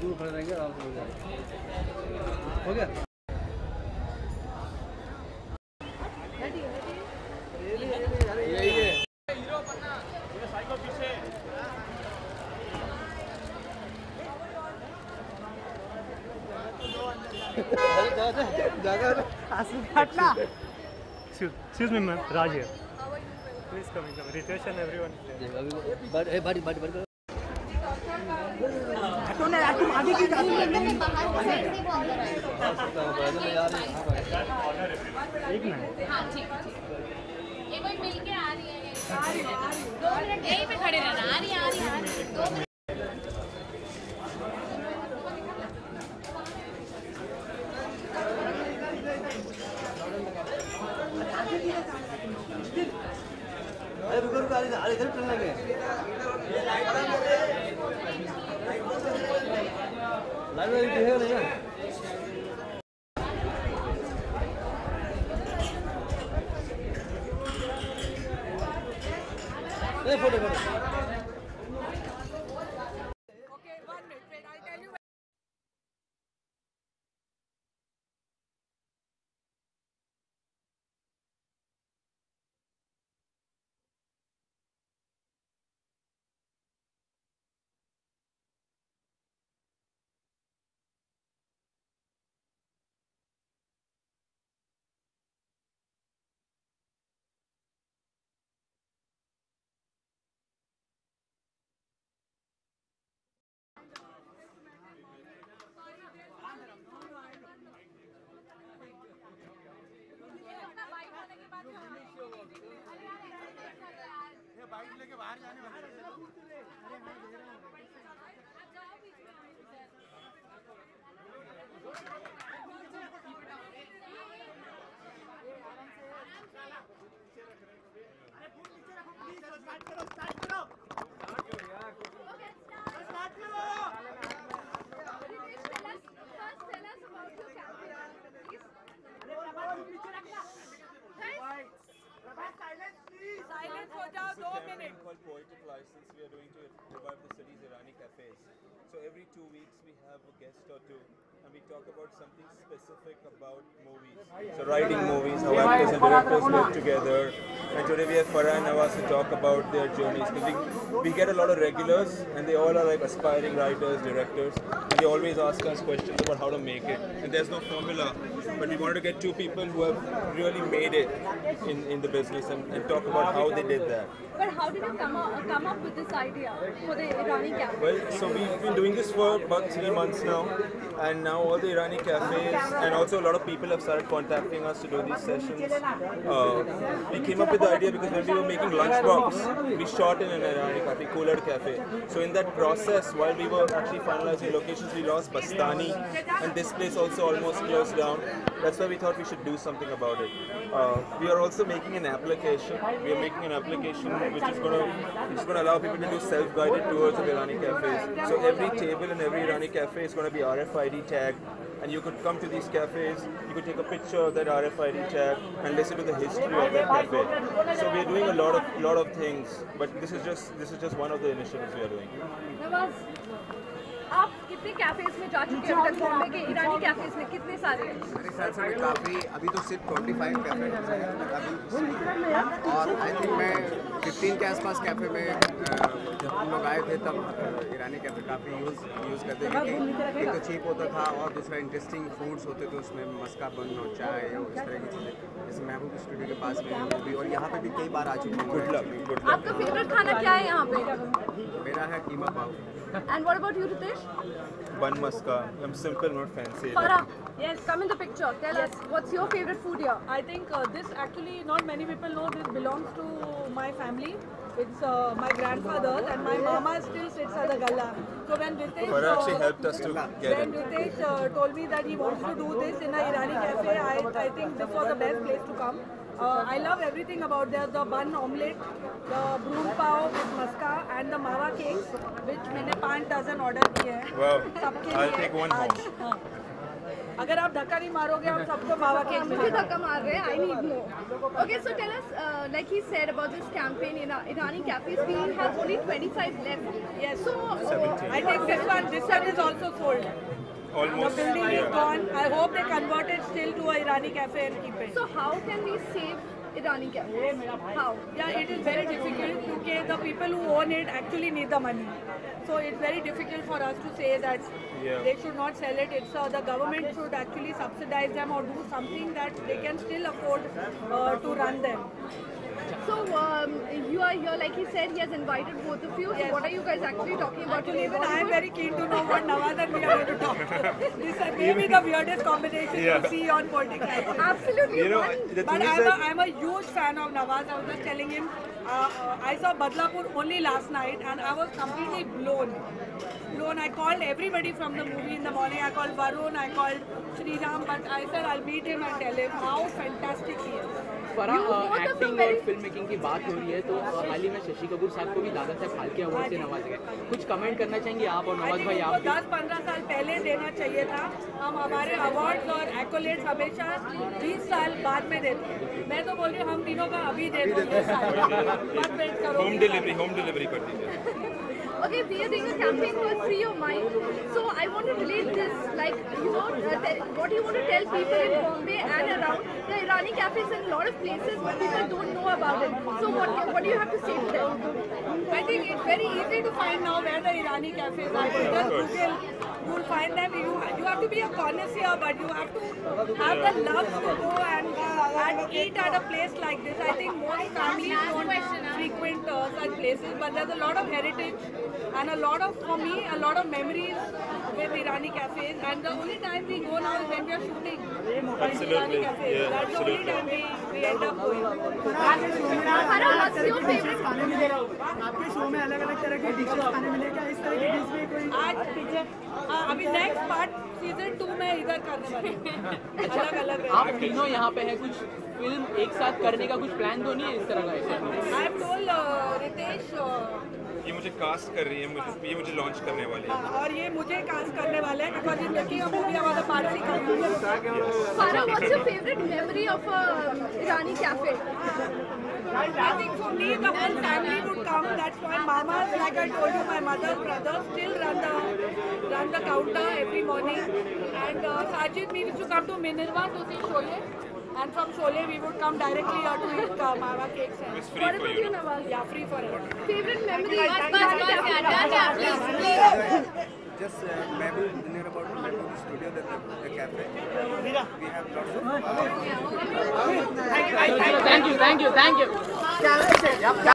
दूर खड़े रहेंगे आराम से हो जाएगा हो गया Excuse me, ma'am. Raj here. Please come in. Retention, everyone hey, buddy, buddy, buddy. अभी बड़ ए बड़ी बड़ी बड़ी एक मिनट। हाँ ठीक ठीक। ये कोई मिल के आ रही है दो मिनट यहीं पे खड़े रहना। आ रही है, आ रही है, आ रही है। दो मिनट। अरे रुको रुको अरे इधर चलने लगे। लाइव में दिखेगा नहीं बाइक लेके बाहर जाने वाले called Poetic License we are doing to revive the city's Irani cafes. So every two weeks we have a guest or two we talk about something specific about movies. So writing movies, how actors and directors work together. And today we have Farah and Nawaz to talk about their journeys. 'Cause we, we get a lot of regulars and they all are like aspiring writers, directors. And they always ask us questions about how to make it. And there's no formula. But we wanted to get two people who have really made it in, in the business and, and talk about how they did that. But how did you come up, come up with this idea for the Irani cafe? Well, so we've been doing this for about three months now, and now all the Irani cafes and also a lot of people have started contacting us to do these sessions. Uh, we came up with the idea because when we were making Lunchbox, we shot in an Irani cafe, Cooler Cafe. So in that process, while we were actually finalizing locations, we lost Bastani, and this place also almost closed down. That's why we thought we should do something about it. Uh, we are also making an application. We are making an application which is going to it's going to allow people to do self-guided tours of Irani cafes. So every table in every Irani cafe is going to be RFID tagged, and you could come to these cafes. You could take a picture of that RFID tag and listen to the history of that cafe. So we are doing a lot of lot of things, but this is just this is just one of the initiatives we are doing. कितने cafes में जा चुके हैं बॉम्बे के ईरानी cafes में? कितने सारे मेरे ख्याल से मैं काफ़ी अभी तो सिर्फ़ 25 कैफ़े और आई थिंक मैं 15 के आसपास कैफ़े में जब हम लोग आए थे तब ईरानी कैफ़े काफ़ी यूज़ यूज़ करते थे क्योंकि एक तो चीप होता था और दूसरा इंटरेस्टिंग फूड्स होते थे उसमें मस्का बन और चाय और इस तरह की चीज़ें। जैसे महबूब स्टूडियो के पास में भी और यहाँ पे भी कई बार आ चुकी हूँ. आपका फेवरेट खाना क्या है यहाँ पे? मेरा है keema pav. And what about you Ritesh One muska. I'm simple, not fancy. Farah yes come in the picture tell us what's your favorite food here I think uh, this actually not many people know this belongs to my family. It's uh, my grandfather and my mama still sits at the galla. So when Ritesh, Farah actually uh, helped us to get when it. Ritesh uh, told me that he wants to do this in a Irani cafe, I, I think this was the best place to come. Uh, I love everything about there, the bun omelette, the broom pav with maska and the mawa cakes, which मैंने पाँच dozen order किए हैं Wow. सबके I'll take one home. हाँ. अगर आप धक्का नहीं मारोगे आप सबको मावा केक मुझे धक्का मार रहे हैं I need more okay so tell us uh, like he said about this campaign in uh, Irani cafes we have only 25 left Yes. so uh, I think this one, this one is also sold. Almost. The building is gone. I hope they convert it still to a Irani cafe and keep it. so how can we save Irani cafes how Yeah, it is very difficult because the people who own it actually need the money. So it's very difficult for us to say that Yeah. they should not sell it. It's uh, the government should actually subsidize them or do something that they can still afford uh, to run them. So um, you are here like he said he has invited both of you so Yes. what are you guys actually talking about Actually, even I am very keen to know what Nawaz and we are going to talk. this may be the weirdest combination Yeah. you see on politics. Absolutely You know, But I'm a, that I'm a huge fan of Nawaz. I was just telling him, uh, uh, I saw Badlapur only last night and I was completely blown. Blown. I called everybody from the movie in the morning. I called Varun, I called Sriram, but I said I'll meet him and tell him how fantastic he is. Farah You both of acting और film making की बात हो रही है तो हाल ही में शशि कपूर साहब को भी दादा साहब फाल्के अवार्ड से नवाजा गया कुछ कमेंट करना चाहेंगे आप और नवाज़ भाई आप भी? 10-15 साल पहले देना चाहिए था हम हमारे अवार्ड्स और एक्कोलेट्स हमेशा 20 साल बाद में देते हैं मैं तो बोल रही हूँ हम तीनों का अभी दे दो ये साल मत वेट करो home delivery, home delivery कर दीजिए. Okay, we are doing a campaign called Free Your Mind. So I want to relate this, like you know, uh, what do you want to tell people in Bombay and around the Irani cafes in a lot of places, but people don't know about it. So what what do you have to say to them? I think it's very easy to find now where the Irani cafes are. Google, you'll find them. You, you have to be a connoisseur, but you have to have the love to go and, and eat at a place like this. I think most families don't frequent uh, such places, but there's a lot of heritage and a lot of, for me, a lot of memories with Irani cafes. And the only time we go now is when we are shooting in Absolutely. Irani cafes. Yeah, That's the only absolutely. time we, we end up going. Farah, what's your favorite? खाने मिलेगा आपके show में अलग अलग तरह के dishes खाने मिलेगा इस तरह की डिश भी कोई आज हाँ, अभी नेक्स्ट पार्ट सीज़न टू में इधर करने वाले अलग अलग आप तीनों यहाँ पे है कुछ फ़िल्म एक साथ करने का कुछ प्लान तो नहीं है इस तरह का ये मुझे कास्ट कर रही है मुझे ये मुझे लॉन्च करने वाले हैं। और ये मुझे कास्ट करने वाले हैं because in lucky of movie हमारा पार्ट भी कर दूँगा सारा what's your favourite memory of Rani cafe I think for me the whole family would come that's why mama like I told you my mother brother still run the run the counter every morning and Sajid me to come to Minerva to see show And from Sholay, we would come directly here to eat uh, mawa cakes. And it's free for, for you, Nawaz. Yeah, free forever. Favorite memory? Bus, bus, bus. Yeah, done. Yeah, please, please. Just uh, maybe near about the studio, the, the cafe. We have lots of. Thank you, thank you, thank you, thank you.